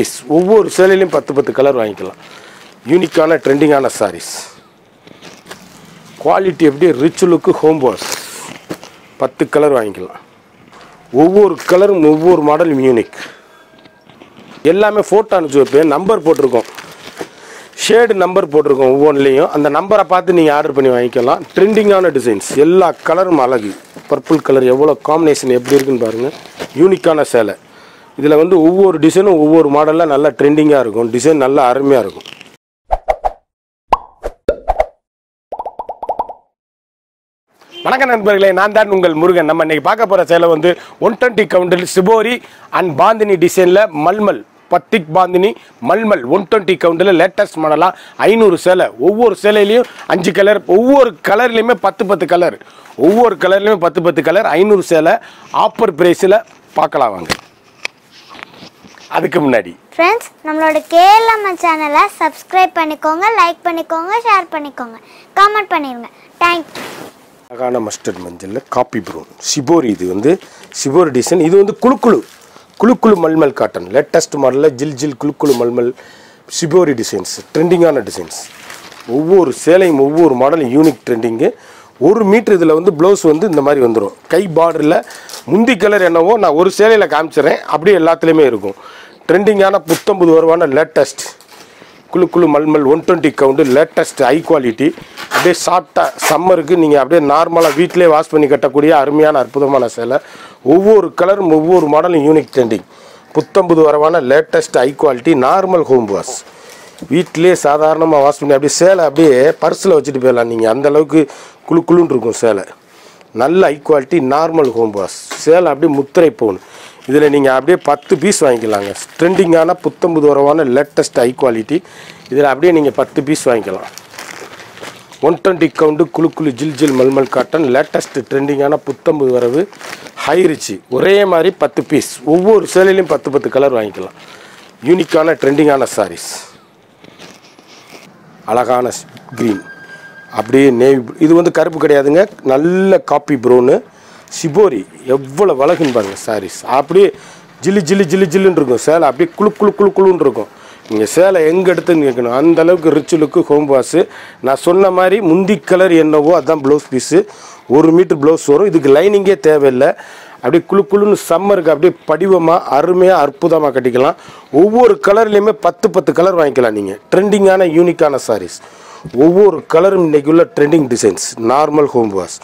Piece ஒவ்வொரு சேலையிலையும் பத்து பத்து கலர் வாங்கிக்கலாம். யூனிக்கான ட்ரெண்டிங்கான சாரீஸ் குவாலிட்டி எப்படி ரிச் லுக்கு ஹோம் வாஷ் பத்து கலர் வாங்கிக்கலாம். ஒவ்வொரு கலரும் ஒவ்வொரு மாடலும் யூனிக் எல்லாமே ஃபோட்டோ அனுப்பிச்சு வைப்பேன். நம்பர் போட்டிருக்கோம். ஷேடு நம்பர் போட்டிருக்கோம் ஒவ்வொன்றிலையும். அந்த நம்பரை பார்த்து நீங்கள் ஆர்டர் பண்ணி வாங்கிக்கலாம். ட்ரெண்டிங்கான டிசைன்ஸ் எல்லா கலரும் அழகு. பர்பிள் கலர் எவ்வளோ காம்பினேஷன் எப்படி இருக்குன்னு பாருங்கள் யூனிக்கான சேலை. இதில் வந்து ஒவ்வொரு டிசைனும் ஒவ்வொரு மாடலில் நல்லா ட்ரெண்டிங்காக இருக்கும். டிசைன் நல்லா அருமையாக இருக்கும். வணக்கம் நண்பர்களே நான் தான் உங்கள் முருகன். நம்ம இன்னைக்கு பார்க்க போகிற சேலை வந்து ஒன் டுவெண்ட்டி கவுண்டில் சிபோரி அண்ட் பாந்தினி டிசைனில் malmal batik bandhani malmal one twenty கவுண்டில் latest மாடலாக ஐநூறு சேலை. ஒவ்வொரு சேலையிலையும் அஞ்சு கலர் ஒவ்வொரு கலர்லேயுமே பத்து பத்து கலர் ஒவ்வொரு கலர்லேயுமே பத்து பத்து கலர் ஐநூறு சேலை. ஆஃபர் ப்ரைஸில் பார்க்கலாம் வாங்க. அதுக்கு முன்னாடி. ஃப்ரெண்ட்ஸ் நம்மளோட கேஎல்எம் சேனலை சப்ஸ்கிரைப் பண்ணிக்கோங்க லைக் பண்ணிக்கோங்க ஷேர் பண்ணிக்கோங்க. காமெண்ட் பண்ணிடுங்க தேங்க்யூ அழகான மஸ்டர்ட் மஞ்சளில் காப்பி ப்ரௌன் சிபோரி இது வந்து சிபோரி டிசைன் இது வந்து குழுக்குழு குழுக்குழு மல்மல் காட்டன். லேட்டஸ்ட் மாடலில் ஜில் ஜில் குழுக்குழு மல்மல் சிபோரி டிசைன்ஸ் ட்ரெண்டிங்கான டிசைன்ஸ் ஒவ்வொரு சேலையும் ஒவ்வொரு மாடலும் யூனிக் ட்ரெண்டிங்கு ஒரு மீட்ரு இதில் வந்து ப்ளவுஸ் வந்து இந்த மாதிரி வந்துடும் கை பார்டரில் முந்தி கலர் என்னவோ நான் ஒரு சேலையில் காமிச்சிடுறேன் அப்படியே எல்லாத்துலேயுமே இருக்கும். ட்ரெண்டிங்கான புத்தம்புது வருவான லேட்டஸ்ட் குழு குழு malmal one twenty count latest high quality அப்படியே சாஃப்டாக சம்மருக்கு நீங்கள் அப்படியே நார்மலாக வீட்டிலே வாஷ் பண்ணி கட்டக்கூடிய அருமையான அற்புதமான சேலை. ஒவ்வொரு கலரும் ஒவ்வொரு மாடலும் யூனிக் ட்ரெண்டிங் புத்தம்புது வரவான latest high quality normal home wash வீட்டிலே சாதாரணமாக வாஷ் பண்ணி அப்படியே சேலை அப்படியே பர்ஸில் வச்சுட்டு போயிடலாம் நீங்கள் அந்த அளவுக்கு குழு குழுன்னு இருக்கும் சேலை. நல்ல high quality normal home wash சேலை அப்படியே முத்திரை போகணும். இதில் நீங்கள் அப்படியே பத்து பீஸ் வாங்கிக்கலாங்க. ட்ரெண்டிங்கான புத்தம்புது வரவான லேட்டஸ்ட் ஹை குவாலிட்டி இதில் அப்படியே நீங்கள் பத்து பீஸ் வாங்கிக்கலாம். ஒன் டுவெண்ட்டி கவுண்டு குழு குழு ஜில் ஜில் மல்மல் காட்டன் லேட்டஸ்ட் ட்ரெண்டிங்கான புத்தம்புது வரவு ஹைரிச்சு ஒரே மாதிரி பத்து பீஸ் ஒவ்வொரு சேலையிலையும் பத்து பத்து கலர் வாங்கிக்கலாம். யூனிக்கான ட்ரெண்டிங்கான சாரீஸ் அழகான க்ரீன் அப்படியே நேவி இது வந்து கருப்பு கிடையாதுங்க. நல்ல காப்பி ப்ரௌனு சிபோரி எவ்வளோ வழகுன்னு பாருங்கள் சாரீஸ் அப்படியே ஜில்லு ஜில்லு ஜில்லு ஜில்லுன்னு இருக்கும். சேலை அப்படியே குளு குளு குளு குளுன்னு இருக்கும். நீங்கள் சேலை எங்கே எடுத்துன்னு கேட்கணும். அந்தளவுக்கு ரிச் லுக்கு ஹோம் வாஷு நான் சொன்ன மாதிரி முந்தி கலர் என்னவோ அதுதான் ப்ளவுஸ் பீஸு ஒரு மீட்ரு ப்ளவுஸ் வரும். இதுக்கு லைனிங்கே தேவையில்லை. அப்படியே குளு குளுன்னு சம்மருக்கு அப்படியே படிவமாக அருமையாக அற்புதமாக கட்டிக்கலாம். ஒவ்வொரு கலர்லேயுமே பத்து பத்து கலர் வாங்கிக்கலாம் நீங்கள் ட்ரெண்டிங்கான யூனிக்கான சாரீஸ் ஒவ்வொரு கலரும் இன்றைக்கி உள்ள trending designs normal home wash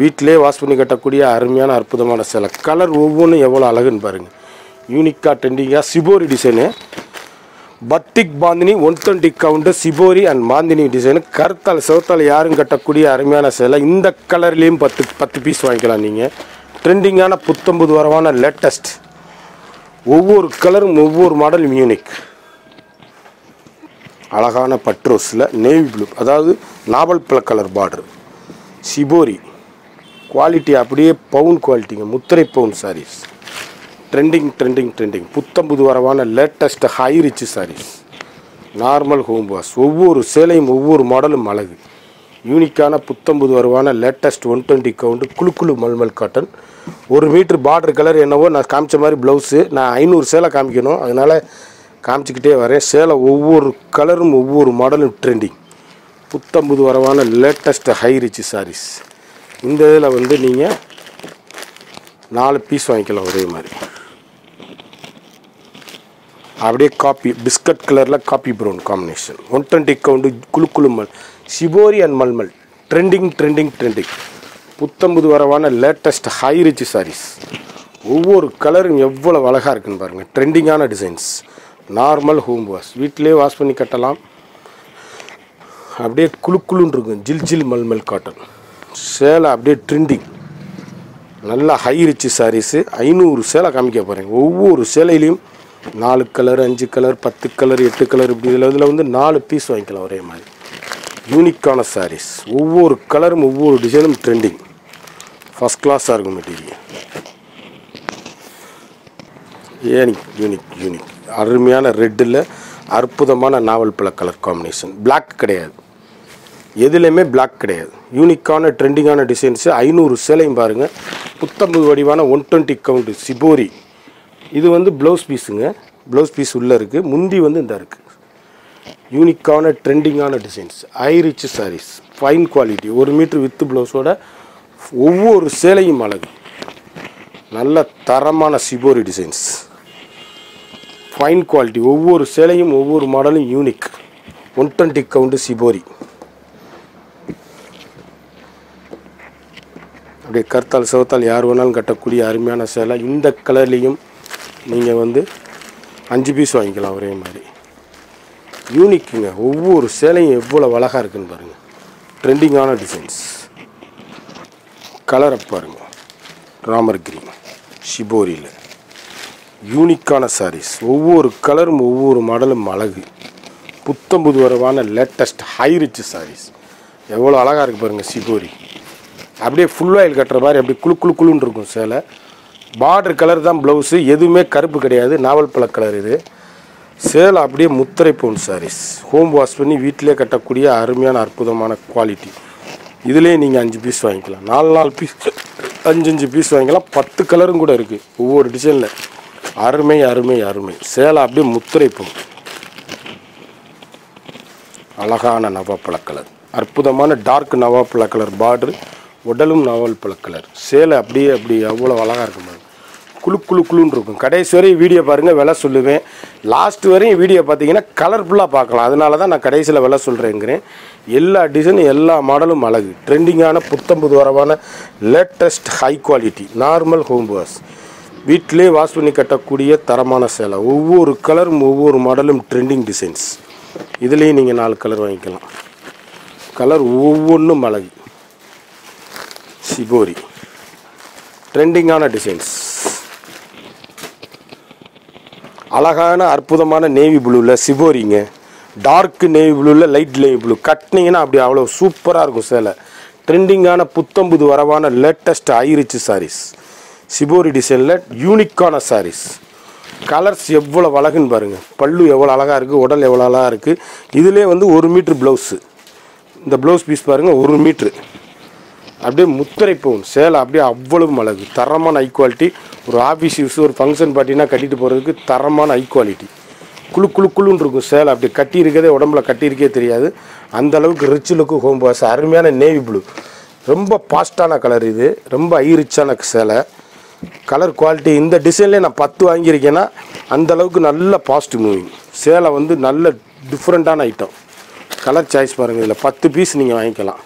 வீட்டிலே வாஷ் பண்ணி கட்டக்கூடிய அருமையான அற்புதமான சேலை. கலர் ஒவ்வொன்றும் எவ்வளோ அழகுன்னு பாருங்கள் யூனிக்காக ட்ரெண்டிங்காக shibori design batik bandhani one twenty count shibori and bandhani design கருத்தால் செவத்தால் யாரும் கட்டக்கூடிய அருமையான சேலை. இந்த கலர்லேயும் பத்து பத்து பீஸ் வாங்கிக்கலாம் நீங்கள் ட்ரெண்டிங்கான புத்தம்புது வரவான லேட்டஸ்ட் ஒவ்வொரு கலரும் ஒவ்வொரு மாடல் யூனிக் அழகான பட்ரோஸில் நேவி ப்ளூ அதாவது நாவல் பழ கலர் பார்டர் சிபோரி குவாலிட்டி அப்படியே பவுன் குவாலிட்டிங்க முத்திரை பவுன் சாரீஸ் ட்ரெண்டிங் ட்ரெண்டிங் ட்ரெண்டிங் புத்தம்புது வரவான latest high rich sarees normal home wash ஒவ்வொரு சேலையும் ஒவ்வொரு மாடலும் அழகு. யூனிக்கான புத்தம்புது வரவான லேட்டஸ்ட் ஒன் டுவெண்ட்டி கவுண்டு குழுக்குழு மல்மல் காட்டன் ஒரு மீட்ரு பார்டர் கலர் என்னவோ நான் காமிச்ச மாதிரி ப்ளவுஸு நான் ஐநூறு சேலை காமிக்கணும். அதனால் காமிச்சிக்கிட்டே வரேன். சேலை ஒவ்வொரு கலரும் ஒவ்வொரு மாடலும் ட்ரெண்டிங் புத்தம்புது வரவான லேட்டஸ்ட் ஹை ரிச் சாரீஸ் இந்த இதில் வந்து நீங்கள் நாலு பீஸ் வாங்கிக்கலாம் ஒரே மாதிரி. அப்படியே காப்பி பிஸ்கட் கலரில் coffee brown combination one twenty count குழு குழுமல் shibori and malmal trending trending trending புத்தம்புது வரவான லேட்டஸ்ட் ஹை ரிச் சாரீஸ் ஒவ்வொரு கலரும் எவ்வளோ அழகாக இருக்குன்னு பாருங்கள் ட்ரெண்டிங்கான டிசைன்ஸ் நார்மல் ஹோம் வாஷ் வீட்டிலே வாஷ் பண்ணி கட்டலாம். அப்படியே குழு குழுன்னு இருக்கும். ஜில் ஜில் மல்மல் காட்டன் சேலை அப்படியே ட்ரெண்டிங் நல்லா ஹை ரிச்சு சாரீஸு ஐநூறு சேலை காமிக்க போகிறேன் ஒவ்வொரு சேலையிலையும் நாலு கலர் அஞ்சு கலர் பத்து கலர் எட்டு கலர் இப்படி இதில் இதில் வந்து நாலு பீஸ் வாங்கிக்கலாம் ஒரே மாதிரி. யூனிக்கான சாரீஸ் ஒவ்வொரு கலரும் ஒவ்வொரு டிசைனும் ட்ரெண்டிங் ஃபஸ்ட் கிளாஸாக இருக்கும் மெட்டீரியல் ஏனிக் யூனிக் யூனிக் அருமையான ரெட்டில் அற்புதமான நாவல் பழ கலர் காம்பினேஷன் பிளாக் கிடையாது. எதுலேயுமே பிளாக் கிடையாது. யூனிக்கான ட்ரெண்டிங்கான டிசைன்ஸு ஐநூறு சேலையும் பாருங்கள் புத்தம்பது வடிவான ஒன் டுவெண்ட்டி கவுண்ட் சிபோரி இது வந்து ப்ளவுஸ் பீஸுங்க ப்ளவுஸ் பீஸ் உள்ளே இருக்குது முந்தி வந்து இந்த இருக்குது யூனிக்கான ட்ரெண்டிங்கான designs high rich sarees fine quality ஒரு மீட்ரு வித்து ப்ளவுஸோட ஒவ்வொரு சேலையும் அழகு. நல்ல தரமான சிபோரி டிசைன்ஸ் ஃபைன் குவாலிட்டி ஒவ்வொரு சேலையும் ஒவ்வொரு மாடலும் unique one twenty count shibori அப்படியே கருத்தால் சிவத்தால் யார் வேணாலும் கட்டக்கூடிய அருமையான சேலை. இந்த கலர்லேயும் நீங்கள் வந்து அஞ்சு பீஸ் வாங்கிக்கலாம் ஒரே மாதிரி. யூனிக்குங்க ஒவ்வொரு சேலையும் எவ்வளோ அழகாக இருக்குன்னு பாருங்கள் ட்ரெண்டிங்கான டிசைன்ஸ் கலரை பாருங்கள் ராமர் கிரீன் ஷிபோரியில் யூனிக்கான சாரீஸ் ஒவ்வொரு கலரும் ஒவ்வொரு மாடலும் அழகு. புத்தம் வரவான லேட்டஸ்ட் ஹை ரிச் சாரீஸ் எவ்வளோ அழகாக இருக்குது பாருங்கள் சிபோரி அப்படியே ஃபுல் ஆயில் கட்டுற மாதிரி அப்படியே குளு குளு குளுன்னு இருக்கும் சேலை. பார்டர் கலர் தான் ப்ளவுஸு எதுவுமே கருப்பு கிடையாது நாவல் பழ கலர் இது. சேலை அப்படியே முத்திரை பவுன் சாரீஸ் ஹோம் வாஷ் பண்ணி வீட்டிலே கட்டக்கூடிய அருமையான அற்புதமான குவாலிட்டி இதுலேயே நீங்கள் அஞ்சு பீஸ் வாங்கிக்கலாம். நாலு நாலு பீஸ் அஞ்சு அஞ்சு பீஸ் வாங்கிக்கலாம். பத்து கலரும் கூட இருக்குது ஒவ்வொரு டிசைனில் அருமை அருமை அருமை. சேலை அப்படியே முத்திரை பவுன் அழகான நவாப்பழ கலர் அற்புதமான டார்க் நவாப்பழ கலர் பார்டர் உடலும் நாவல் கலர் சேலை அப்படியே அப்படி அவ்வளோ அழகாக இருக்கும் பாருங்க. குளு குழு குளுன்னு இருக்கும். கடைசி வரையும் வீடியோ பாருங்கள் விலை சொல்லுவேன். லாஸ்ட் வரையும் வீடியோ பார்த்தீங்கன்னா கலர்ஃபுல்லாக பார்க்கலாம். அதனால தான் நான் கடைசியில் விலை சொல்கிறேங்கிறேன் எல்லா டிசைனும் எல்லா மாடலும் அழகு. ட்ரெண்டிங்கான புத்தம்புது வரவான latest high quality normal home wash வீட்டிலே வாஷ் பண்ணி கட்டக்கூடிய தரமான சேலை. ஒவ்வொரு கலரும் ஒவ்வொரு மாடலும் ட்ரெண்டிங் டிசைன்ஸ் இதுலேயும் நீங்கள் நாலு கலர் வாங்கிக்கலாம். கலர் ஒவ்வொன்றும் அழகு. சிபோரி. ட்ரெண்டிங்கான டிசைன்ஸ் அழகான அற்புதமான நேவி ப்ளூவில் சிபோரிங்க. டார்க் நேவி ப்ளூவில் லைட் நேவி ப்ளூ கட்டினீங்கன்னா அப்படி அவ்வளோ சூப்பராக இருக்கும் சேலை. ட்ரெண்டிங்கான புத்தம்புது வரவான latest high rich saris shibori டிசைனில் யூனிக்கான சாரீஸ் கலர்ஸ் எவ்வளோ அழகுன்னு பாருங்கள் பல்லு எவ்வளோ அழகாக இருக்குது உடல் எவ்வளோ அழகாக இருக்குது இதிலே வந்து ஒரு மீட்ரு ப்ளவுஸு இந்த ப்ளவுஸ் பீஸ் பாருங்கள் ஒரு மீட்ரு அப்படியே முத்திரை போகும். சேலை அப்படியே அவ்வளவு அழகு. தரமான ஹை குவாலிட்டி ஒரு ஆஃபீஸ் யூஸ் ஒரு ஃபங்க்ஷன் பார்ட்டினா கட்டிட்டு போகிறதுக்கு தரமான ஹை குவாலிட்டி குழு குழு குளுன்னு இருக்கும் சேலை. அப்படி கட்டியிருக்கதே உடம்புல கட்டியிருக்கே தெரியாது. அந்த அளவுக்கு ரிச் லுக்கு ஹோம் பாஸ் அருமையான நேவி ப்ளூ ரொம்ப பாஸ்டான கலர் இது. ரொம்ப ஹை ரிச்சான சேலை. கலர் குவாலிட்டி இந்த டிசைன்லேயே நான் பத்து வாங்கியிருக்கேன்னா அந்த அளவுக்கு நல்ல பாசிட்டிவ் மூவிங் சேலை வந்து நல்ல டிஃப்ரெண்ட்டான ஐட்டம் கலர் சாய்ஸ் பாருங்கள் இதில் பத்து பீஸ் நீங்கள் வாங்கிக்கலாம்.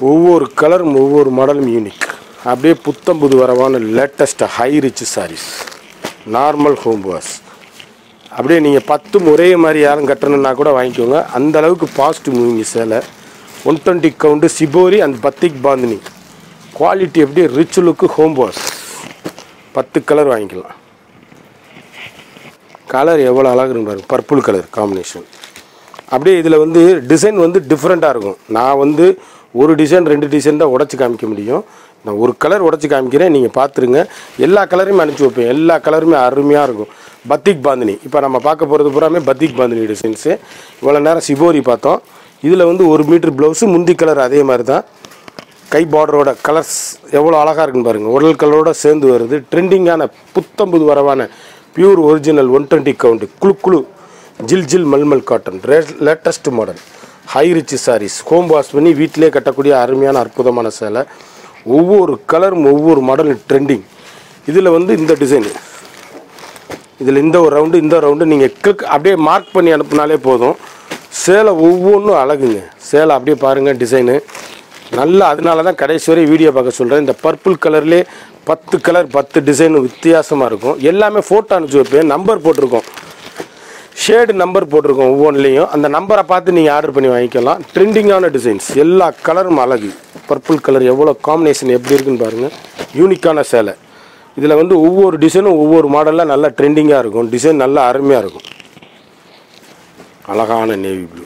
ஒவ்வொரு கலரும் ஒவ்வொரு மாடலும் யூனிக் அப்படியே புத்தம் புது வரவான latest high rich sarees normal home wash அப்படியே நீங்கள் பத்தும் ஒரே மாதிரி யாரும் கட்டணுன்னா கூட வாங்கிக்கோங்க. அந்த அளவுக்கு பாஸ்ட் மூவிங் சேலை. One twenty count shibori and batik bandhani quality எப்படி? ரிச் லுக்கு ஹோம் வாஷ் பத்து கலர் வாங்கிக்கலாம். கலர் எவ்வளோ அழகுன்னு பாருங்க. பர்பிள் கலர் காம்பினேஷன் அப்படியே இதில் வந்து டிசைன் வந்து டிஃப்ரெண்ட்டாக இருக்கும். நான் வந்து ஒரு டிசைன் ரெண்டு டிசைன் தான் உடச்சி காமிக்க முடியும். நான் ஒரு கலர் உடச்சி காமிக்கிறேன் நீங்கள் பார்த்துருங்க எல்லா கலரையும் அனுப்பிச்சி வைப்பேன். எல்லா கலருமே அருமையாக இருக்கும். பத்திக் பாந்தினி இப்போ நம்ம பார்க்க போகிறது பூராமே பத்திக் பாந்தினி டிசைன்ஸு இவ்வளோ நேரம் சிபோரி பார்த்தோம். இதில் வந்து ஒரு மீட்ரு ப்ளவுஸு முந்தி கலர் அதே மாதிரி தான் கை பார்டரோட கலர்ஸ் எவ்வளோ அழகாக இருக்குன்னு பாருங்கள் உடல் கலரோட சேர்ந்து வருது. ட்ரெண்டிங்கான புத்தம்புது வரவான pure original one twenty count குளு குளு ஜில் ஜில் malmal cotton latest model high rich sarees home wash பண்ணி வீட்டிலே கட்டக்கூடிய அருமையான அற்புதமான சேலை. ஒவ்வொரு கலரும் ஒவ்வொரு மாடல் ட்ரெண்டிங் இதில் வந்து இந்த டிசைனு இதில் இந்த ஒரு ரவுண்டு இந்த ரவுண்டு நீங்கள் கிளிக் அப்படியே மார்க் பண்ணி அனுப்புனாலே போதும். சேலை ஒவ்வொன்றும் அழகுங்க. சேலை அப்படியே பாருங்கள் டிசைனு நல்லா அதனால தான் கடைசி வரை வீடியோ பார்க்க சொல்கிறேன் இந்த பர்பிள் கலர்லேயே பத்து கலர் பத்து டிசைன் வித்தியாசமாக இருக்கும். எல்லாமே ஃபோட்டோ அனுப்பிச்சி வைப்பேன். நம்பர் போட்டிருக்கோம். ஷேடு நம்பர் போட்டிருக்கோம் ஒவ்வொன்றுலேயும். அந்த நம்பரை பார்த்து நீங்கள் ஆர்டர் பண்ணி வாங்கிக்கலாம். ட்ரெண்டிங்கான டிசைன்ஸ் எல்லா கலரும் அழகு. பர்பிள் கலர் எவ்வளோ காம்பினேஷன் எப்படி இருக்குன்னு பாருங்கள் யூனிக்கான சேலை. இதில் வந்து ஒவ்வொரு டிசைனும் ஒவ்வொரு மாடலில் நல்லா ட்ரெண்டிங்காக இருக்கும். டிசைன் நல்லா அருமையாக இருக்கும். அழகான நேவி ப்ளூ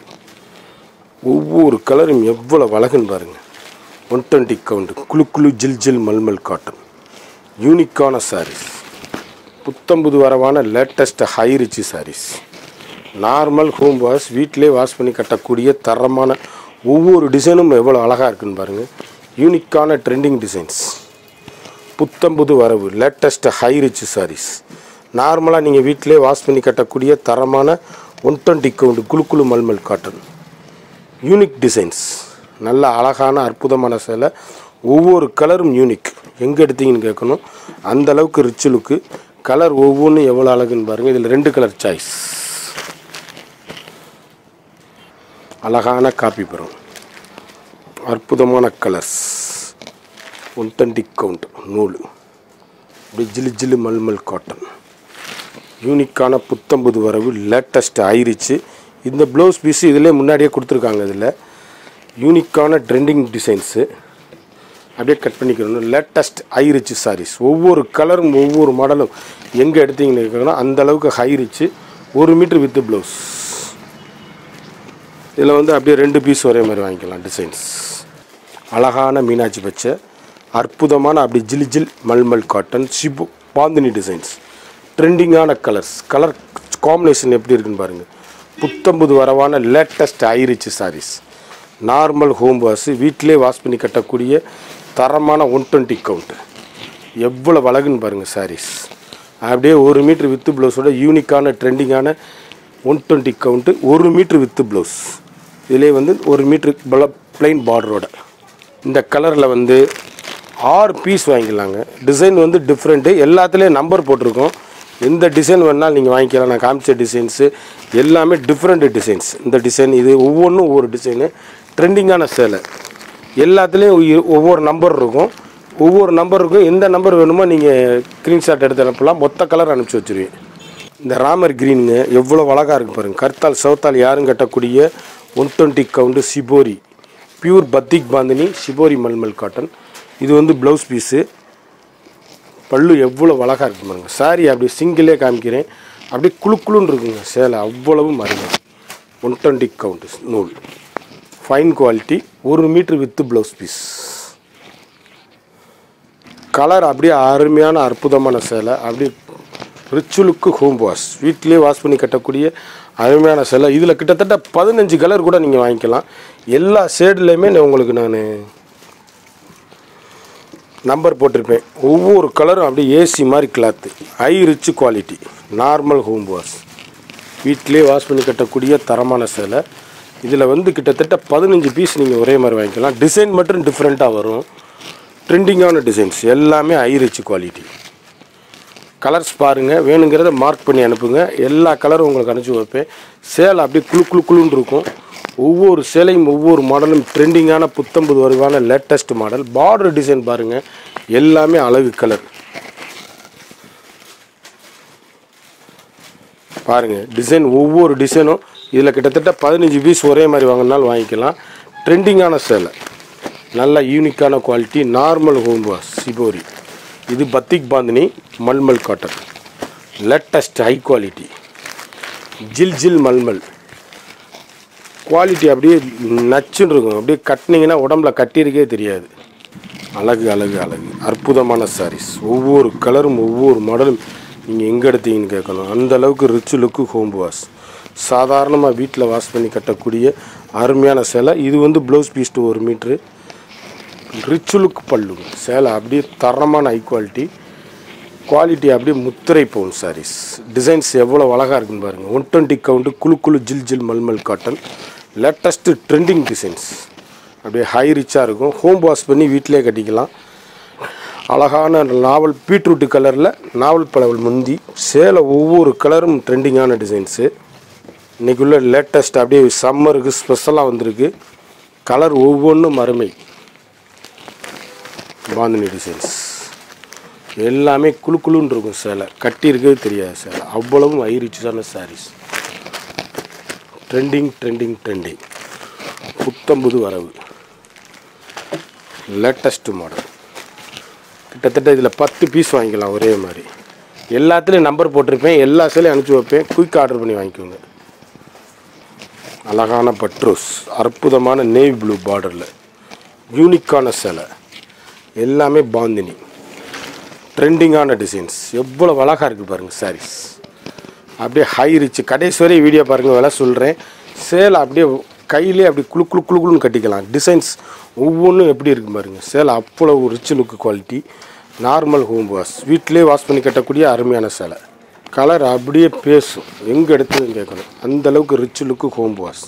ஒவ்வொரு கலரும் எவ்வளோ அழகுன்னு பாருங்கள் ஒன் டுவெண்ட்டி கவுண்ட் குழு குளு ஜில் ஜில் மல்மல் காட்டன் யூனிக்கான சாரீஸ் புத்தம்புது வரவான latest high rich sarees normal home wash வீட்டிலே வாஷ் பண்ணி கட்டக்கூடிய தரமான ஒவ்வொரு டிசைனும் எவ்வளோ அழகாக இருக்குன்னு பாருங்கள் யூனிக்கான ட்ரெண்டிங் டிசைன்ஸ் புத்தம்புது வரவு லேட்டஸ்ட் ஹை ரிச் சாரீஸ் நார்மலாக நீங்கள் வீட்டிலே வாஷ் பண்ணி கட்டக்கூடிய தரமான ஒன் டுவெண்ட்டி கவுண்ட் குழு குழு மல்மல் காட்டன் யூனிக் டிசைன்ஸ் நல்ல அழகான அற்புதமான சேலை. ஒவ்வொரு கலரும் யூனிக் எங்கே எடுத்தீங்கன்னு கேட்கணும். அந்தளவுக்கு ரிச் லுக்கு கலர் ஒவ்வொன்றும் எவ்வளோ அழகுன்னு பாருங்கள் இதில் ரெண்டு கலர் சாய்ஸ் அழகான காப்பி பெறும் அற்புதமான கலர்ஸ் ஒன் கவுண்ட் நூல். இப்படி ஜிலு ஜிலு மல்மல் காட்டன் யூனிக்கான புத்தம்புது வரவு லேட்டஸ்ட் ஆயிடுச்சு இந்த ப்ளவுஸ் பீஸு இதிலே முன்னாடியே கொடுத்துருக்காங்க இதில். யூனிக்கான ட்ரெண்டிங் டிசைன்ஸு அப்படியே கட் பண்ணிக்கணும். லேட்டஸ்ட் ஹைரிச்சு சாரீஸ் ஒவ்வொரு கலரும் ஒவ்வொரு மாடலும் எங்கே எடுத்தீங்கன்னு இருக்கணும் அந்த அளவுக்கு ஹைரிச்சு ஒரு மீட்ரு வித்து ப்ளவுஸ் இதில் வந்து அப்படியே ரெண்டு பீஸ் ஒரே மாதிரி வாங்கிக்கலாம் டிசைன்ஸ் அழகான மீனாட்சி பச்சை அற்புதமான அப்படி ஜில் ஜில் மல்மல் காட்டன் சிபு பாந்தினி டிசைன்ஸ் ட்ரெண்டிங்கான கலர்ஸ் கலர் காம்பினேஷன் எப்படி இருக்குன்னு பாருங்கள் புத்தம்புது வரவான latest high rich sarees normal home wash வீட்டிலே வாஷ் பண்ணி கட்டக்கூடிய தரமான ஒன் டுவெண்ட்டி கவுண்ட் எவ்வளோ அழகுன்னு பாருங்கள் சாரீஸ் அப்படியே ஒரு மீட்ரு வித்து ப்ளவுஸோட யூனிக்கான ட்ரெண்டிங்கான ஒன் டுவெண்ட்டி கவுண்ட்டு ஒரு மீட்ரு வித்து ப்ளவுஸ் இதிலே வந்து ஒரு மீட்ரு பல பிளைன் பார்டரோட இந்த கலரில் வந்து ஆறு பீஸ் வாங்கிக்கலாங்க டிசைன் வந்து டிஃப்ரெண்ட்டு எல்லாத்துலேயும் நம்பர் போட்டிருக்கோம். எந்த டிசைன் வேணாலும் நீங்கள் வாங்கிக்கலாம். நான் காமிச்ச டிசைன்ஸு எல்லாமே டிஃப்ரெண்ட் டிசைன்ஸ் இந்த டிசைன் இது ஒவ்வொன்றும் ஒவ்வொரு டிசைனு ட்ரெண்டிங்கான சேலை. எல்லாத்துலேயும் ஒவ்வொரு நம்பர் இருக்கும். ஒவ்வொரு நம்பருக்கும் எந்த நம்பர் வேணுமோ நீங்கள் ஸ்க்ரீன்ஷாட் எடுத்து அனுப்பலாம். மொத்த கலர் அனுப்பிச்சி வச்சுருவேன். இந்த ராமர் க்ரீனுங்க எவ்வளோ அழகாக இருக்கு பாருங்கள் கருத்தால் சவுத்தால் யாரும் கட்டக்கூடிய one twenty count shibori. Pure batik bandhani shibori mulmul cotton. இது வந்து ப்ளவுஸ் பீஸு. பல்லு எவ்வளோ அழகாக இருக்கு பாருங்க. சாரி அப்படி சிங்கிளே காமிக்கிறேன். அப்படியே குளு குளுன்னு இருக்குங்க. சேலை அவ்வளவு மருங்க ஒன் டுவெண்ட்டி கவுண்ட் நூல். ஃபைன் குவாலிட்டி ஒரு metre with blouse piece. Colour அப்படியே அருமையான அற்புதமான சேலை. அப்படியே ரிச்சுலுக்கு ஹோம் வாஷ் வீட்டிலேயே வாஷ் பண்ணி கட்டக்கூடிய அருமையான செல்லை இதில் கிட்டத்தட்ட பதினஞ்சு கலர் கூட நீங்கள் வாங்கிக்கலாம். எல்லா ஷேட்லேயுமே உங்களுக்கு நான் நம்பர் போட்டிருப்பேன். ஒவ்வொரு கலரும் அப்படியே ஏசி மாதிரி cloth high rich quality normal home wash வீட்டிலே வாஷ் பண்ணி கட்டக்கூடிய தரமான சேலை. இதில் வந்து கிட்டத்தட்ட பதினஞ்சு பீஸ் நீங்கள் ஒரே மாதிரி வாங்கிக்கலாம். டிசைன் மட்டும் டிஃப்ரெண்ட்டாக வரும். ட்ரெண்டிங்கான டிசைன்ஸ் எல்லாமே ஹை ரிச் குவாலிட்டி கலர்ஸ் பாருங்கள் வேணுங்கிறத மார்க் பண்ணி அனுப்புங்க. எல்லா கலரும் உங்களுக்கு அனுப்பிச்சி வைப்பேன். சேலை அப்படியே குளு குளு குளுன்னு இருக்கும். ஒவ்வொரு சேலையும் ஒவ்வொரு மாடலும் ட்ரெண்டிங்கான புத்தம்பது வருவான லேட்டஸ்ட் மாடல் பார்டர் டிசைன் பாருங்கள் எல்லாமே அழகு கலர் பாருங்கள் டிசைன் ஒவ்வொரு டிசைனும் இதில் கிட்டத்தட்ட பதினஞ்சு பீஸ் ஒரே மாதிரி வாங்கினாலும் வாங்கிக்கலாம். ட்ரெண்டிங்கான சேலை. நல்ல யூனிக்கான quality normal home wash shibori இது batik bandhani malmal cotton. Latest high quality ஜில் ஜில் மல்மல். குவாலிட்டி அப்படியே நச்சுன்னு இருக்கும். அப்படியே கட்டினீங்கன்னா உடம்புல கட்டியிருக்கே தெரியாது. அழகு அழகு அழகு. அற்புதமான சாரீஸ் ஒவ்வொரு கலரும் ஒவ்வொரு மாடலும் நீங்கள் எங்கே எடுத்தீங்கன்னு கேட்கணும். அந்த அளவுக்கு ரிச் லுக்கு ஹோம் வாஷ் சாதாரணமாக வீட்டில் வாஷ் பண்ணி கட்டக்கூடிய அருமையான சேலை. இது வந்து ப்ளவுஸ் பீஸ் ஒரு மீட்ரு ரிச் லுக் பல்லுங்க. சேலை அப்படியே தரமான ஹை குவாலிட்டி குவாலிட்டி அப்படியே முத்திரை போகும் சாரீஸ் டிசைன்ஸ் எவ்வளோ அழகாக இருக்குன்னு பாருங்கள் ஒன் டுவெண்ட்டி கவுண்டு குழு குழு ஜில் ஜில் malmal cotton. Latest trending designs அப்படியே ஹை ரிச்சாக இருக்கும். ஹோம் வாஷ் பண்ணி வீட்டிலே கட்டிக்கலாம். அழகான நாவல் பீட்ரூட்டு கலரில் நாவல் பழவல் முந்தி. சேலை ஒவ்வொரு கலரும் ட்ரெண்டிங்கான டிசைன்ஸு இன்றைக்குள்ள லேட்டஸ்ட் அப்படியே சம்மருக்கு ஸ்பெஷலாக வந்திருக்கு. கலர் ஒவ்வொன்றும் அருமை. பாந்தினி டிசைன்ஸ் எல்லாமே குளு குளுன்னு இருக்கும் சேலை. கட்டி தெரியாது சேலை. அவ்வளவும் ஐரிச்சான சாரீஸ் ட்ரெண்டிங் ட்ரெண்டிங் ட்ரெண்டிங் புத்தம்புது வரவு. லேட்டஸ்ட் மாடல் கிட்டத்தட்ட இதில் பத்து பீஸ் வாங்கிக்கலாம் ஒரே மாதிரி. எல்லாத்துலேயும் நம்பர் போட்டிருப்பேன். எல்லா சேலையும் அனுப்பிச்சி வைப்பேன். குயிக் ஆர்டர் பண்ணி வாங்கிக்கோங்க. அழகான பட்ரோஸ். அற்புதமான நேவி ப்ளூ பார்டரில் யூனிக்கான சேலை. எல்லாமே பாந்தினி. ட்ரெண்டிங்கான டிசைன்ஸ் எவ்வளோ அழகாக இருக்குது பாருங்கள் சாரீஸ் அப்படியே ஹை ரிச் கடைசி வரை வீடியோ பாருங்கள் வேலை சொல்கிறேன் சேலை அப்படியே கையிலே அப்படி குளு குளு குளு குளுன்னு கட்டிக்கலாம். டிசைன்ஸ் ஒவ்வொன்றும் எப்படி இருக்கு பாருங்கள் சேலை அவ்வளோ rich look quality normal home wash வீட்டிலே வாஷ் பண்ணி கட்டக்கூடிய அருமையான சேலை. கலர் அப்படியே பேசும். எங்கே எடுத்ததுன்னு கேட்கணும். அந்த அளவுக்கு ரிச் லுக்கு ஹோம் வாஷ்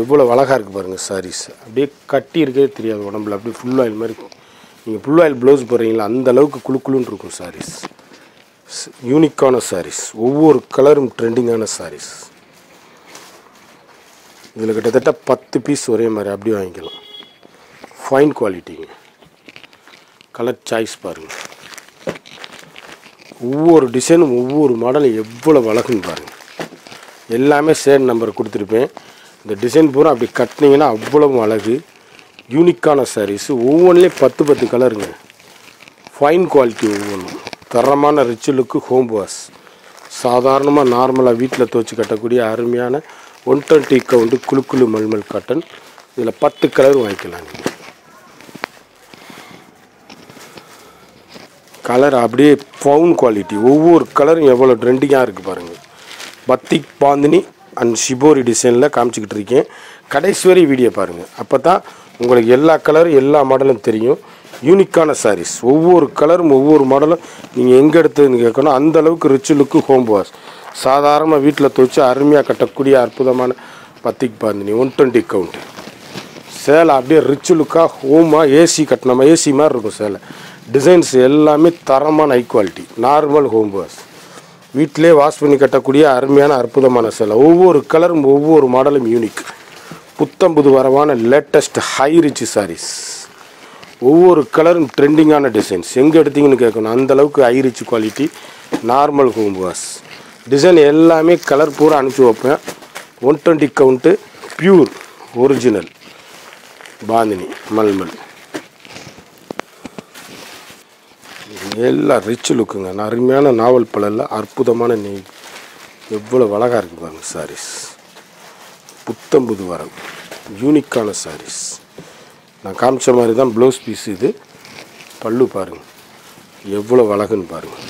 எவ்வளோ அழகாக இருக்குது பாருங்கள் சாரீஸ் அப்படியே கட்டி இருக்கே தெரியாது உடம்புல. அப்படியே ஃபுல் ஆயில் மாதிரி நீங்கள் ஃபுல் ஆயில் ப்ளவுஸ் போடுறீங்களா? அந்த அளவுக்கு குளு குளுன்னு இருக்கும் சாரீஸ் யூனிக்கான சாரீஸ் ஒவ்வொரு கலரும் ட்ரெண்டிங்கான சாரீஸ் இதில் கிட்டத்தட்ட பத்து பீஸ் ஒரே மாதிரி அப்படியே வாங்கிக்கலாம். ஃபைன் குவாலிட்டிங்க கலர் சாய்ஸ் பாருங்கள் ஒவ்வொரு டிசைனும் ஒவ்வொரு மாடலும் எவ்வளோ அழகுன்னு பாருங்கள் எல்லாமே சேட் நம்பர் கொடுத்துருப்பேன். இந்த டிசைன் பூரா அப்படி கட்டினீங்கன்னா அவ்வளோ அழகு. யூனிக்கான சாரீஸு ஒவ்வொன்றிலையும் பத்து பத்து கலருங்க ஃபைன் குவாலிட்டி ஒவ்வொன்றும் தரமான ரிச் லுக்கு ஹோம் வாஷ் சாதாரணமாக நார்மலாக வீட்டில் துவச்சி கட்டக்கூடிய அருமையான ஒன் டுவெண்ட்டி கவுண்டு குழுக்குழு மல்மல் காட்டன் இதில் பத்து கலர் வாங்கிக்கலாம் நீங்கள் கலர் அப்படியே ஃபவுன் குவாலிட்டி ஒவ்வொரு கலரும் எவ்வளோ ட்ரெண்டிங்காக இருக்குது பாருங்கள் பத்திக் பாந்தினி அண்ட் ஷிபோரி டிசைனில் காமிச்சிக்கிட்டு இருக்கேன். கடைசி வரை வீடியோ பாருங்கள் அப்போ தான் உங்களுக்கு எல்லா கலரும் எல்லா மாடலும் தெரியும். யூனிக்கான சாரீஸ் ஒவ்வொரு கலரும் ஒவ்வொரு மாடலும் நீங்கள் எங்கே எடுத்ததுன்னு கேட்கணும்? அந்த அளவுக்கு ரிச் லுக்கு ஹோம் வாஷ் சாதாரணமாக வீட்டில் துவைச்சு அருமையாக கட்டக்கூடிய அற்புதமான batik bandhani one twenty count சேலை அப்படியே ரிச் லுக்காக ஹோமாக ஏசி கட்டினமா ஏசி மாதிரி இருக்கும் சேலை. டிசைன்ஸ் எல்லாமே தரமான high quality normal home wash வீட்டிலே வாஷ் பண்ணி கட்டக்கூடிய அருமையான அற்புதமான சேலை. ஒவ்வொரு கலரும் ஒவ்வொரு மாடலும் யூனிக் புத்தம் புது வரவான லேட்டஸ்ட் ஹை ரிச் சாரீஸ் ஒவ்வொரு கலரும் ட்ரெண்டிங்கான டிசைன்ஸ் எங்கே எடுத்தீங்கன்னு கேட்கணும் அந்த அளவுக்கு high rich quality normal home wash design எல்லாமே கலர் பூரா அனுப்பிச்சி வைப்பேன். One twenty count pure original bandhani malmal. எல்லாம் ரிச் லுக்குங்க நான் அருமையான நாவல் பழல்ல அற்புதமான நெய். எவ்வளோ அழகாக இருக்குது பாருங்க சாரீஸ் புத்தம்புது வரம். யூனிக்கான சாரீஸ் நான் காமிச்ச மாதிரி தான் ப்ளவுஸ் பீஸ் இது. பல்லு பாருங்கள் எவ்வளோ அழகுன்னு பாருங்கள்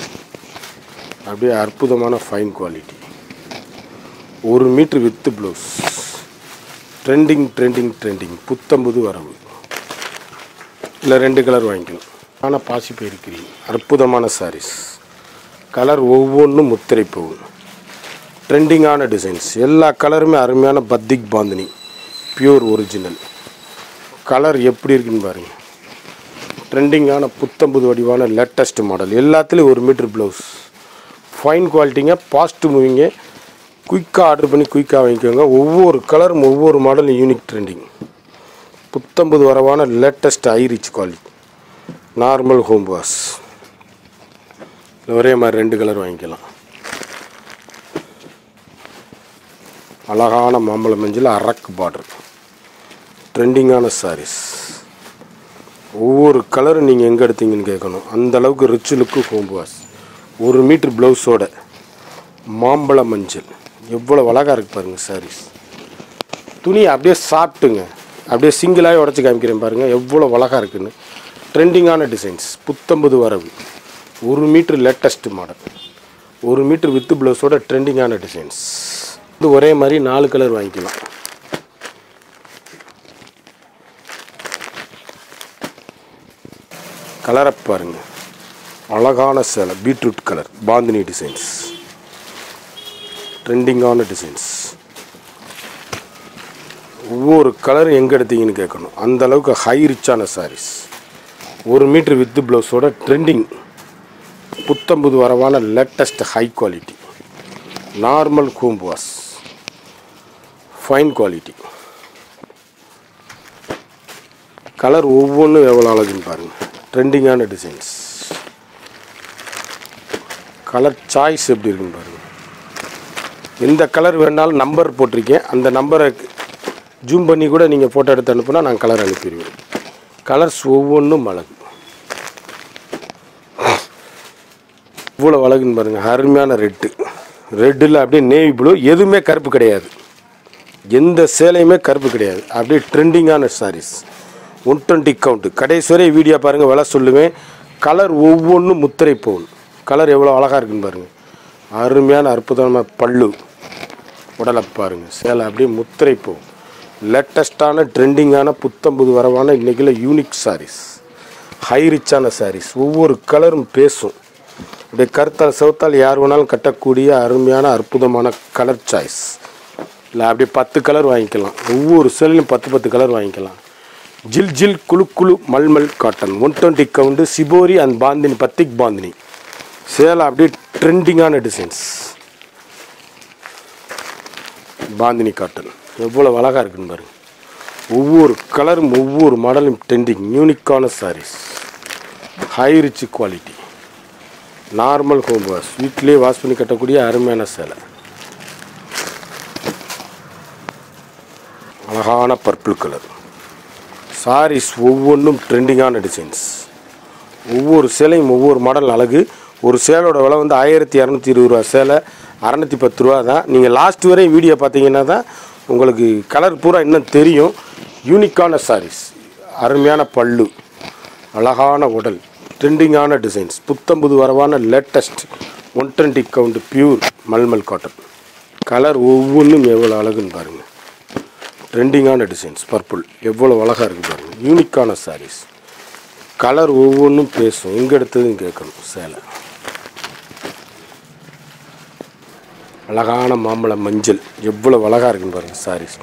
அப்படியே அற்புதமான ஃபைன் குவாலிட்டி ஒரு metre with blouse trending trending trending புத்தம்புது வரவு. இல்லை ரெண்டு கலர் வாங்கிக்கலாம். ஆனால் பாசி போயிருக்கிறீங்க அற்புதமான சாரீஸ் கலர் ஒவ்வொன்றும் முத்திரை போகும். ட்ரெண்டிங்கான டிசைன்ஸ் எல்லா கலருமே அருமையான batik bandhani. Pure original colour எப்படி இருக்குன்னு பாருங்கள் ட்ரெண்டிங்கான புத்தம்புது வடிவான லேட்டஸ்ட் மாடல் எல்லாத்துலேயும் ஒரு மீட்ரு ப்ளவுஸ் ஃபைன் குவாலிட்டிங்க ஃபாஸ்ட் மூவிங்க குயிக்காக ஆர்டர் பண்ணி குயிக்காக வாங்கிக்கோங்க. ஒவ்வொரு கலரும் ஒவ்வொரு மாடலும் யூனிக் ட்ரெண்டிங் புத்தம்பது வரவான latest high rich rich quality normal home wash ஒரே மாதிரி ரெண்டு கலர் வாங்கிக்கலாம். அழகான மாம்பழ மஞ்சள் அரக்கு பார்டர் ட்ரெண்டிங்கான சாரீஸ் ஒவ்வொரு கலரும் நீங்கள் எங்கே எடுத்தீங்கன்னு கேட்கணும். அந்த அளவுக்கு ரிச் லுக்கு ஹோம் வாஷ் ஒரு மீட்ரு ப்ளவுஸோட மாம்பழ மஞ்சள். எவ்வளோ அழகாக இருக்கு பாருங்கள் சாரீஸ் துணி அப்படியே சாப்பிட்டுங்க. அப்படியே சிங்கிளாகவே உடச்சி காமிக்கிறேன் பாருங்கள் எவ்வளோ அழகாக இருக்குன்னு. ட்ரெண்டிங்கான டிசைன்ஸ் புத்தம்பது வரவு. ஒரு மீட்ரு லேட்டஸ்ட் மாடல் ஒரு மீட்ரு வித்து ப்ளவுஸோட ட்ரெண்டிங்கான டிசைன்ஸ் இது ஒரே மாதிரி நாலு கலர் வாங்கிக்கலாம். கலரை பாருங்க. அழகான சேலை பீட்ரூட் கலர் பாந்தினி டிசைன்ஸ் ட்ரெண்டிங்கான டிசைன்ஸ் ஒவ்வொரு கலரும் எங்கே எடுத்தீங்கன்னு கேட்கணும். அந்த அளவுக்கு ஹை ரிச்சான சாரீஸ் ஒரு மீட்ரு வித்து ப்ளவுஸோட ட்ரெண்டிங் புத்தம்புது வரவான லேட்டஸ்ட் ஹை குவாலிட்டி நார்மல் கூம்பு ஃபைன் குவாலிட்டி கலர் ஒவ்வொன்றும் எவ்வளோ அழகுன்னு பாருங்கள் ட்ரெண்டிங்கான டிசைன்ஸ் கலர் சாய்ஸ் எப்படி இருக்குன்னு பாருங்கள் எந்த கலர் வேணாலும் நம்பர் போட்டிருக்கேன். அந்த நம்பரை ஜூம் பண்ணி கூட நீங்கள் ஃபோட்டோ எடுத்து அனுப்புனா நான் கலர் அனுப்பிடுவேன். கலர்ஸ் ஒவ்வொன்றும் அழகு. இவ்வளோ அழகுன்னு பாருங்கள் அருமையான ரெட்டு ரெட்டில் அப்படியே நேவி ப்ளூ எதுவுமே கருப்பு கிடையாது. எந்த சேலையுமே கருப்பு கிடையாது. அப்படியே ட்ரெண்டிங்கான சாரீஸ் ஒன் டுவெண்ட்டி கவுண்ட்டு கடைசி வரை வீடியோ பாருங்கள் விலை சொல்லுவேன். கலர் ஒவ்வொன்றும் முத்திரை போல். கலர் எவ்வளோ அழகாக இருக்குன்னு பாருங்கள் அருமையான அற்புதமான பல்லு. உடலை பாருங்கள் சேலை அப்படியே முத்திரை போகும் லேட்டஸ்ட்டான ட்ரெண்டிங்கான புத்தம்புது வரவான இன்றைக்கில் யூனிக் சாரீஸ் ஹை ரிச்சான சாரீஸ் ஒவ்வொரு கலரும் பேசும். இப்படி கருத்தால் செவத்தால் யார் வேணாலும் கட்டக்கூடிய அருமையான அற்புதமான கலர் சாய்ஸ் இல்லை அப்படியே பத்து கலர் வாங்கிக்கலாம். ஒவ்வொரு சேலையும் பத்து பத்து கலர் வாங்கிக்கலாம். ஜில் ஜில் குழு குழு malmal cotton one twenty count shibori and bandhani batik bandhani சேலை அப்படியே ட்ரெண்டிங்கான டிசைன்ஸ் பாந்தினி காட்டன் எவ்வளோ அழகாக இருக்குன்னு பாருங்க. ஒவ்வொரு கலரும் ஒவ்வொரு மாடலும் ட்ரெண்டிங் யூனிக்கான sarees high rich quality normal home wash வீட்டிலேயே வாஷ் பண்ணி கட்டக்கூடிய அருமையான சேலை. அழகான பர்பிள் கலர் சாரீஸ் ஒவ்வொன்றும் ட்ரெண்டிங்கான டிசைன்ஸ் ஒவ்வொரு சேலையும் ஒவ்வொரு மாடல் அழகு. ஒரு சேலோட விலை வந்து ஆயிரத்தி இரநூத்தி இருபது ரூபா. சேலை அறநூற்றி பத்து ரூபா தான். நீங்கள் லாஸ்ட் வரையும் வீடியோ பார்த்தீங்கன்னா தான் உங்களுக்கு கலர் பூரா இன்னும் தெரியும். யூனிக்கான சாரீஸ் அருமையான பல்லு. அழகான உடல். ட்ரெண்டிங்கான டிசைன்ஸ் புத்தம்புது வரவான latest one twenty count pure malmal cotton colour ஒவ்வொன்றும் எவ்வளோ அழகுன்னு பாருங்கள் ட்ரெண்டிங்கான டிசைன்ஸ் பர்பிள் எவ்வளோ அழகாக இருக்குது பாருங்கள் யூனிக்கான சாரீஸ் கலர் ஒவ்வொன்றும் பேசும். எங்கே எடுத்ததும் கேட்கணும். சேலை. அழகான மாம்பழம் மஞ்சள். எவ்வளோ அழகாக இருக்குன்னு பாருங்கள் சாரீஸ்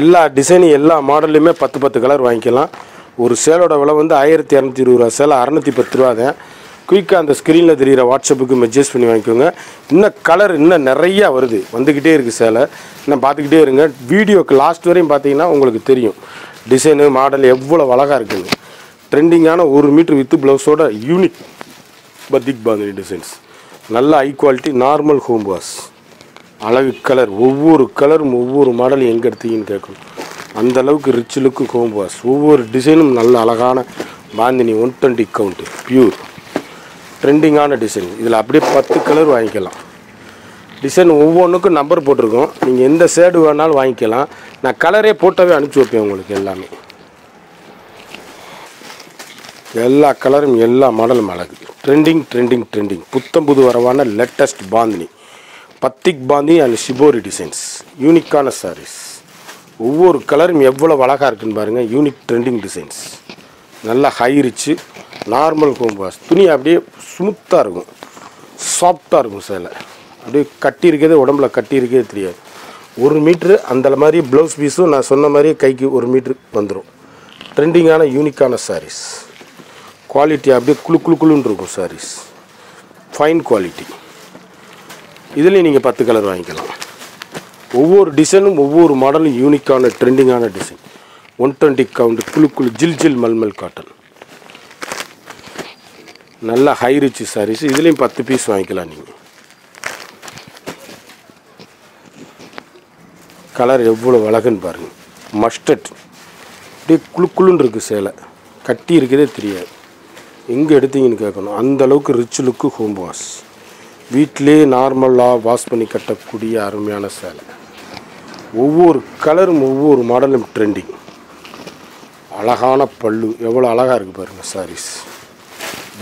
எல்லா டிசைனும் எல்லா மாடல்லையுமே பத்து பத்து கலர் வாங்கிக்கலாம். ஒரு சேலோட விலை வந்து ஆயிரத்தி இரநூத்தி இருபது ரூபா சேலை அறநூற்றி பத்து ரூபா தான். குயிக்காக அந்த ஸ்க்ரீனில் தெரிகிற வாட்ஸ்அப்புக்கு மெசேஜ் பண்ணி வாங்கிக்கோங்க. இன்னும் கலர் இன்னும் நிறையா வருது. வந்துக்கிட்டே இருக்குது சேலை. இன்னும் பார்த்துக்கிட்டே இருங்க. வீடியோக்கு லாஸ்ட் வரையும் பார்த்தீங்கன்னா உங்களுக்கு தெரியும். டிசைனு மாடல் எவ்வளோ அழகாக இருக்குங்க ட்ரெண்டிங்கான ஒரு மீட்ரு வித்து ப்ளவுஸோட யூனிக் பத்திக் பாந்தினி டிசைன்ஸ் நல்ல high quality normal home wash அழகு கலர் ஒவ்வொரு கலரும் ஒவ்வொரு மாடலும் எங்கே எடுத்தீங்கன்னு கேட்கணும். அந்த அளவுக்கு ரிச் லுக்கு ஹோம் வாஷ் ஒவ்வொரு டிசைனும் நல்ல அழகான bandhani one twenty count pure ட்ரெண்டிங்கான டிசைன் இதில் அப்படியே பத்து கலர் வாங்கிக்கலாம். டிசைன் ஒவ்வொன்றுக்கும் நம்பர் போட்டிருக்கோம். நீங்கள் எந்த ஷேடு வேணாலும் வாங்கிக்கலாம். நான் கலரே போட்டாவே அனுப்பிச்சி வைப்பேன் உங்களுக்கு எல்லாமே. எல்லா கலரும் எல்லா மாடலும் அழகு. ட்ரெண்டிங் ட்ரெண்டிங் ட்ரெண்டிங் புத்தம் புது வரவான latest bandhani. Batik bandhani and shibori designs யூனிக்கான சாரீஸ் ஒவ்வொரு கலரும் எவ்வளோ அழகாக இருக்குன்னு பாருங்கள் யூனிக் ட்ரெண்டிங் டிசைன்ஸ் நல்லா ஹை ரிச்சு நார்மல் கோம்பாஸ் துணி அப்படியே ஸ்மூத்தாக இருக்கும். சாஃப்டாக இருக்கும் சேலை. அப்படியே கட்டி இருக்கிறதே உடம்புல கட்டி இருக்கிறதே தெரியாது. ஒரு மீட்ரு அந்த மாதிரி ப்ளவுஸ் பீஸும் நான் சொன்ன மாதிரியே கைக்கு ஒரு மீட்ரு வந்துடும் ட்ரெண்டிங்கான யூனிக்கான சாரீஸ் குவாலிட்டி அப்படியே குளு குளு குளுன்னு இருக்கும் சாரீஸ் ஃபைன் குவாலிட்டி இதுலேயும் நீங்கள் பத்து கலர் வாங்கிக்கலாம். ஒவ்வொரு டிசைனும் ஒவ்வொரு மாடலும் யூனிக்கான ட்ரெண்டிங்கான டிசைன் ஒன் டுவெண்ட்டி கவுண்ட் குளு குளு ஜில் ஜில் மல்மல் காட்டன் நல்ல ஹை ரிச் சாரீஸ் இதுலேயும் பத்து பீஸ் வாங்கிக்கலாம் நீங்கள் கலர் எவ்வளோ அழகுன்னு பாருங்கள் மஸ்டர்ட் அப்படியே குளு இருக்குது சேலை. கட்டி இருக்கதே தெரியாது. எங்கே எடுத்தீங்கன்னு கேட்கணும். அந்த அளவுக்கு ரிச் லுக்கு ஹோம் வாஷ் வீட்டிலே நார்மலாக வாஷ் பண்ணி கட்டக்கூடிய அருமையான சேலை. ஒவ்வொரு கலரும் ஒவ்வொரு மாடலும் ட்ரெண்டிங் அழகான பல்லு. எவ்வளோ அழகாக இருக்குது பாருங்கள் சாரீஸ்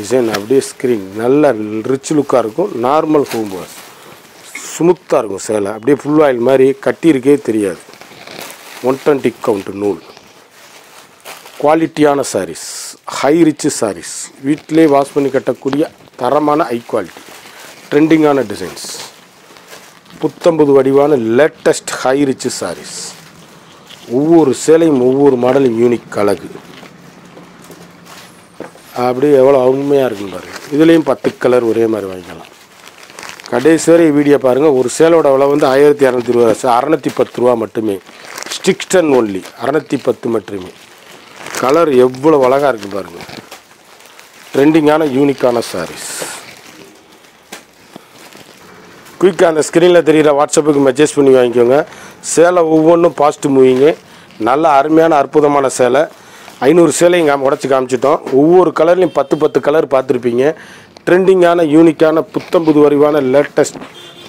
டிசைன் அப்படியே ஸ்க்ரீன் நல்ல ரிச் லுக்காக இருக்கும். நார்மல் ஹோம் வாஷ் ஸ்மூத்தாக இருக்கும் சேலை. அப்படியே ஃபுல் ஆயில் மாதிரி கட்டியிருக்கே தெரியாது. ஒன் டுவெண்ட்டி கவுண்ட் நூல். குவாலிட்டியான சாரீஸ் ஹை ரிச்சு சாரீஸ் வீட்டிலே வாஷ் பண்ணி கட்டக்கூடிய தரமான ஹை குவாலிட்டி ட்ரெண்டிங்கான டிசைன்ஸ் புத்தம்பது வடிவான லேட்டஸ்ட் ஹை ரிச்சு சாரீஸ் ஒவ்வொரு சேலையும் ஒவ்வொரு மாடலும் யூனிக் அழகு. அப்படியே எவ்வளோ அருமையாக இருக்குன்னு பாருங்கள் இதுலேயும் பத்து கலர் ஒரே மாதிரி வாங்கிக்கலாம். கடைசி வரை வீடியோ பாருங்கள் ஒரு சேலோட விலை வந்து ஆயிரத்தி இரநூத்தி ரூபா அறநூற்றி பத்து ரூபா மட்டுமே. ஸ்டிக்ஸ்டன் ஒன்லி அறநூற்றி பத்து மட்டுமே. கலர் எவ்வளோ அழகாக இருக்குது பாருங்கள் ட்ரெண்டிங்கான யூனிக்கான சாரீஸ் குயிக்காக அந்த ஸ்க்ரீனில் தெரிகிற வாட்ஸ்அப்புக்கு மெசேஜ் பண்ணி வாங்கிக்கோங்க. சேலை ஒவ்வொன்றும் பாஸ்ட் மூவிங்கு நல்ல அருமையான அற்புதமான சேலை. ஐநூறு சேலையும் இங்கே உடச்சி காமிச்சிட்டோம். ஒவ்வொரு கலர்லையும் பத்து பத்து கலர் பார்த்துருப்பீங்க. ட்ரெண்டிங்கான யூனிக்கான புத்தம் புது வரிவான latest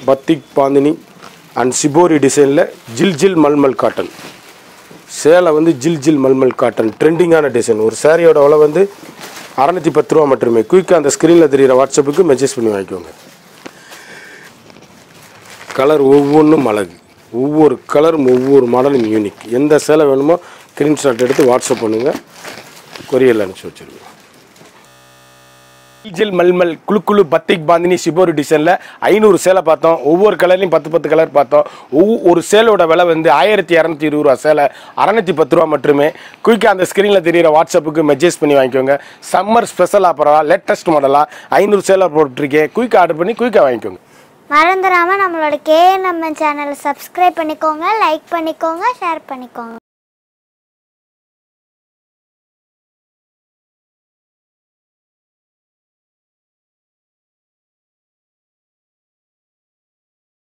batik bandhani and shibori டிசைனில் ஜில் ஜில் மல்மல் காட்டன் சேலை வந்து ஜில் ஜில் மல்மல் காட்டன் ட்ரெண்டிங்கான டிசைன் ஒரு சேரீயோட விலை வந்து அறநூற்றி பத்து ரூபா மட்டுமே. குயிக்காக அந்த ஸ்க்ரீனில் தெரிகிற வாட்ஸ்அப்புக்கு மெசேஜ் பண்ணி வாங்கிக்கோங்க. கலர் ஒவ்வொன்றும் அழகு. ஒவ்வொரு கலரும் ஒவ்வொரு மாடலும் யூனிக் எந்த சேலை வேணுமோ ஸ்க்ரீன்ஷாட் எடுத்து வாட்ஸ்அப் பண்ணுங்கள் கொரியரில் அனுப்பிச்சி வச்சுருங்க. ஜில் மல்மல் குழு குழு பத்திக் பாந்தினி சிபோரி டிசைனில் ஐநூறு சேலை பார்த்தோம். ஒவ்வொரு கலர்லையும் பத்து பத்து கலர் பார்த்தோம். ஒவ்வொரு ஒரு சேலோட விலை வந்து ஆயிரத்தி இரநூத்தி இருபது ரூபா சேலை அறநூற்றி பத்து ரூபா மட்டுமே. குயிக்காக அந்த ஸ்க்ரீனில் தெரியிற வாட்ஸ்அப்புக்கு மெசேஜ் பண்ணி வாங்கிக்கோங்க. சம்மர் ஸ்பெஷல் ஆஃபராக லேட்டஸ்ட் மாடலாக ஐநூறு சேலை போட்டிருக்கேன். குயிக்காக ஆர்டர் பண்ணி குயிக்காக வாங்கிக்கோங்க. மறந்துடாம நம்மளோட கேஎன்எம்என் சேனலை சப்ஸ்கிரைப் பண்ணிக்கோங்க லைக் பண்ணிக்கோங்க ஷேர் பண்ணிக்கோங்க.